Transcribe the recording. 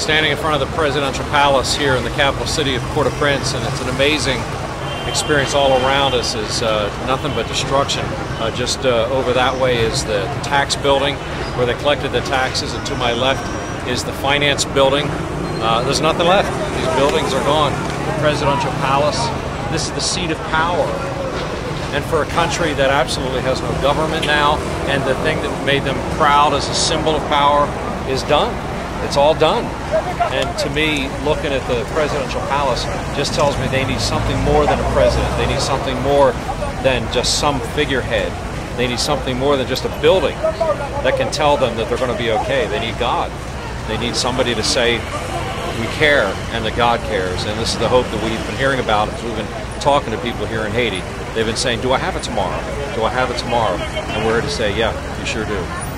standing in front of the presidential palace here in the capital city of Port-au-Prince, and it's an amazing experience all around us. is uh, nothing but destruction. Uh, just uh, over that way is the tax building where they collected the taxes, and to my left is the finance building. Uh, there's nothing left. These buildings are gone. The presidential palace. This is the seat of power. And for a country that absolutely has no government now, and the thing that made them proud as a symbol of power is done. It's all done. And to me, looking at the presidential palace just tells me they need something more than a president. They need something more than just some figurehead. They need something more than just a building that can tell them that they're going to be okay. They need God. They need somebody to say, we care and that God cares. And this is the hope that we've been hearing about as we've been talking to people here in Haiti. They've been saying, do I have it tomorrow? Do I have it tomorrow? And we're here to say, yeah, you sure do.